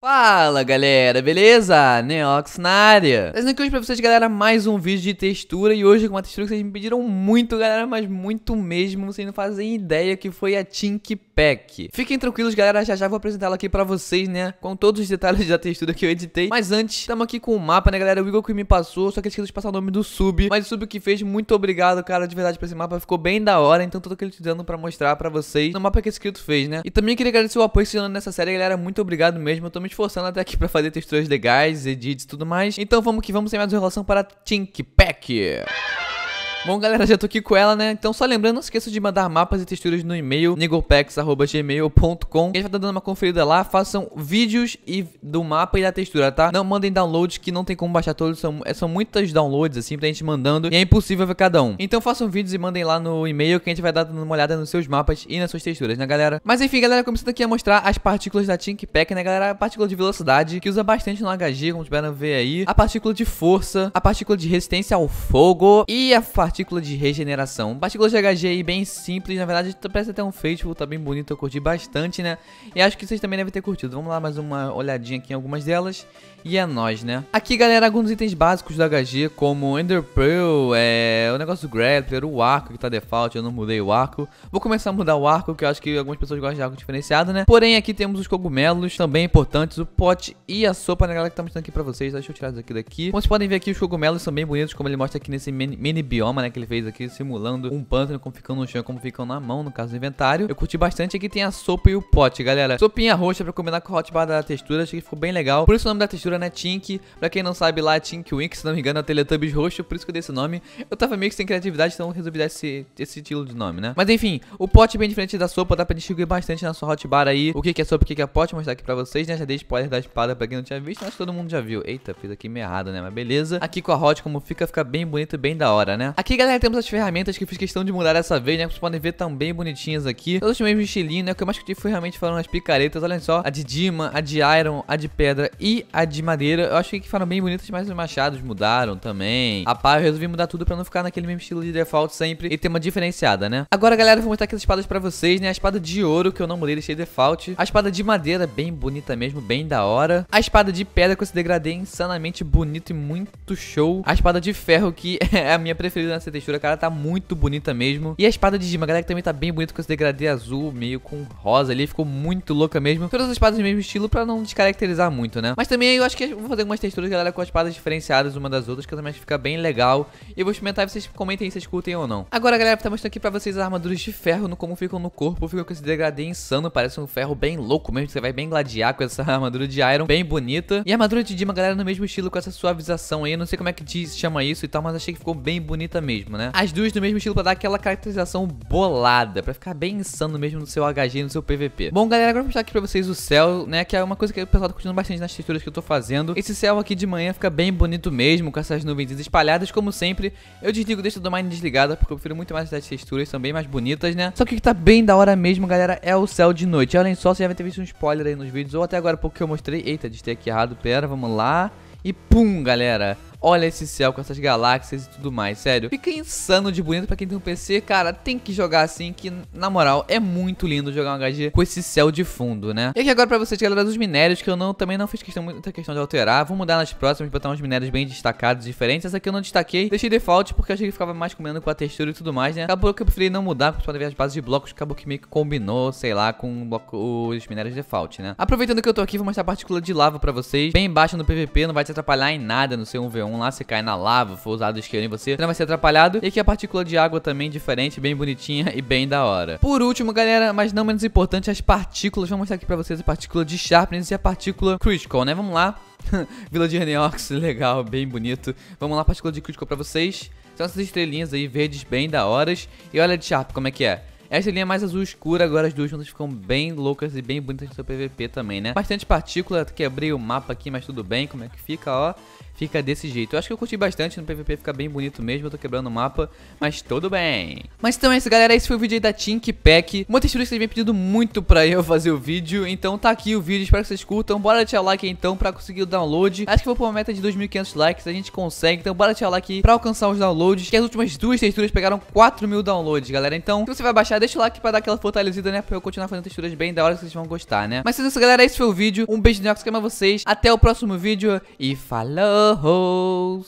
Fala galera, beleza? Neox na área Trazendo aqui hoje pra vocês galera mais um vídeo de textura E hoje com uma textura que vocês me pediram muito galera Mas muito mesmo, vocês não fazem ideia que foi a Tink Pack. Fiquem tranquilos galera, já já vou apresentá-la aqui pra vocês né? Com todos os detalhes da textura que eu editei. Mas antes, estamos aqui com o mapa né galera? O Igor que me passou, só que esqueci de passar o nome do sub. Mas o sub que fez, muito obrigado cara De verdade pra esse mapa, ficou bem da hora Então tô dando pra mostrar pra vocês No mapa que esse inscrito fez né? E também queria agradecer o apoio que vocês nessa série galera. Muito obrigado mesmo, eu tô me esforçando até aqui pra fazer texturas legais, edits e tudo mais. Então vamos que vamos sem mais enrolação para Tink Pack. Bom, galera, já tô aqui com ela, né? Então, só lembrando, não esqueça de mandar mapas e texturas no e-mail nigglepex.gmail.com A gente vai estar dando uma conferida lá, façam vídeos e do mapa e da textura, tá? Não mandem downloads que não tem como baixar todos, são, é, são muitas downloads, assim, pra gente mandando E é impossível ver cada um Então façam vídeos e mandem lá no e-mail que a gente vai dar uma olhada nos seus mapas e nas suas texturas, né, galera? Mas enfim, galera, começando aqui a mostrar as partículas da Tink Pack, né, galera? A partícula de velocidade, que usa bastante no HG, como tiveram ver aí A partícula de força, a partícula de resistência ao fogo e a partícula partícula de regeneração. Partícula de HG aí bem simples, na verdade parece até um Fateful, tá bem bonito, eu curti bastante, né? E acho que vocês também devem ter curtido. Vamos lá, mais uma olhadinha aqui em algumas delas. E é nóis, né? Aqui, galera, alguns itens básicos do HG, como Ender Pearl, é, o negócio do Grappler, o arco que tá default, eu não mudei o arco. Vou começar a mudar o arco, que eu acho que algumas pessoas gostam de arco diferenciado, né? Porém, aqui temos os cogumelos, também importantes, o pote e a sopa, né, galera, que tá mostrando aqui pra vocês. Deixa eu tirar isso aqui daqui. Como vocês podem ver aqui, os cogumelos são bem bonitos, como ele mostra aqui nesse mini, mini bioma, né, que ele fez aqui, simulando um pântano, como ficam no chão, como ficam na mão, no caso do inventário. Eu curti bastante. Aqui tem a sopa e o pote, galera. Sopinha roxa pra combinar com o hotbar da textura, achei que ficou bem legal. Por isso o nome da textura, né, Tink. Pra quem não sabe lá, Tink Wink, se não me engano, é Teletubbies roxo, por isso que eu dei esse nome. Eu tava meio que sem criatividade, então resolvi dar esse, esse estilo de nome, né? Mas enfim, o pote bem diferente da sopa, dá pra distinguir bastante na sua hotbar aí. O que, que é sopa o que, que é pote, vou mostrar aqui pra vocês, né? Já dei spoiler da espada pra quem não tinha visto, mas todo mundo já viu. Eita, fiz aqui meio errado, né? Mas beleza. Aqui com a hot, como fica, fica bem bonito e bem da hora, né? Aqui, galera, temos as ferramentas que fiz questão de mudar dessa vez, né? Vocês podem ver tão bem bonitinhas aqui. Todas o mesmo estilinho, né? O que eu mais curti foi realmente falando as picaretas. Olha só, a de Dima, a de Iron, a de pedra e a de madeira. Eu achei que foram bem bonitas, mas os machados mudaram também. A pá, eu resolvi mudar tudo pra não ficar naquele mesmo estilo de default sempre e ter uma diferenciada, né? Agora, galera, eu vou mostrar aqui as espadas pra vocês, né? A espada de ouro, que eu não mudei, deixei default. A espada de madeira, bem bonita mesmo, bem da hora. A espada de pedra, com esse degradê insanamente bonito e muito show. A espada de ferro, que é a minha preferida nessa textura, cara, tá muito bonita mesmo. E a espada de Dima, galera, que também tá bem bonita com esse degradê azul, meio com rosa ali, ficou muito louca mesmo. Todas as espadas do mesmo estilo pra não descaracterizar muito, né? Mas também eu acho que eu vou fazer algumas texturas, galera, com as espadas diferenciadas uma das outras, que também acho que fica bem legal. E eu vou experimentar e vocês comentem se vocês curtem ou não. Agora, galera, tá mostrando aqui pra vocês as armaduras de ferro, no como ficam no corpo. Fica com esse degradê insano, parece um ferro bem louco mesmo, você vai bem gladiar com essa armadura de Iron, bem bonita. E a armadura de Dima, galera, no mesmo estilo, com essa suavização aí, eu não sei como é que diz, chama isso e tal, mas achei que ficou bem bonita mesmo, né? As duas no mesmo estilo pra dar aquela caracterização bolada, pra ficar bem insano mesmo no seu HG, no seu PVP. Bom, galera, agora vou mostrar aqui pra vocês o céu, né, que é uma coisa que o pessoal tá curtindo bastante nas texturas que eu tô fazendo. Esse céu aqui de manhã fica bem bonito mesmo, com essas nuvens espalhadas, como sempre. Eu desligo, deixo do Mine desligada, porque eu prefiro muito mais essas texturas, são bem mais bonitas, né? Só que o que tá bem da hora mesmo, galera, é o céu de noite. Olhem só, vocês já devem ter visto um spoiler aí nos vídeos, ou até agora pouco que eu mostrei. Eita, distei aqui errado, pera, vamos lá. E pum, galera. Olha esse céu com essas galáxias e tudo mais, sério. Fica insano de bonito pra quem tem um PC, cara, tem que jogar assim, que na moral, é muito lindo jogar um HG com esse céu de fundo, né? E aqui agora pra vocês, galera, dos minérios, que eu não, também não fiz questão, muita questão de alterar. Vou mudar nas próximas, botar uns minérios bem destacados, diferentes. Essa aqui eu não destaquei, deixei default porque achei que ficava mais combinando com a textura e tudo mais, né? Acabou que eu preferi não mudar, porque podem ver as bases de blocos, acabou que meio que combinou, sei lá, com os minérios default, né? Aproveitando que eu tô aqui, vou mostrar a partícula de lava pra vocês, bem baixa no PVP, não vai te atrapalhar em nada no seu 1v1 lá, você cai na lava for usado isqueiro em você, não vai ser atrapalhado. E aqui a partícula de água também diferente, bem bonitinha e bem da hora. Por último, galera, mas não menos importante, as partículas. Vou mostrar aqui pra vocês a partícula de Sharpness e a partícula Critical, né? Vamos lá. Vila de Neox, legal, bem bonito. Vamos lá, partícula de Critical pra vocês. São essas estrelinhas aí, verdes, bem da horas. E olha de Sharp, como é que é. Essa linha é mais azul escura, agora as duas juntas ficam bem loucas e bem bonitas no seu PVP também, né? Bastante partícula, quebrei o mapa aqui, mas tudo bem, como é que fica, ó fica desse jeito. Eu acho que eu curti bastante no PVP, fica bem bonito mesmo. Eu tô quebrando o mapa, mas tudo bem. Mas então é isso, galera. Esse foi o vídeo aí da Tink Pack. Que vocês vêm pedindo muito pra eu fazer o vídeo. Então tá aqui o vídeo, espero que vocês curtam. Bora deixar o like aí, então pra conseguir o download. Acho que vou pôr uma meta de 2.500 likes, a gente consegue. Então bora deixar o like pra alcançar os downloads. Que as últimas duas texturas pegaram 4 mil downloads, galera. Então, se você vai baixar, deixa o like pra dar aquela fortalecida, né? Pra eu continuar fazendo texturas bem da hora que vocês vão gostar, né? Mas é isso, galera. Esse foi o vídeo. Um beijo de que ama vocês. Até o próximo vídeo e falou!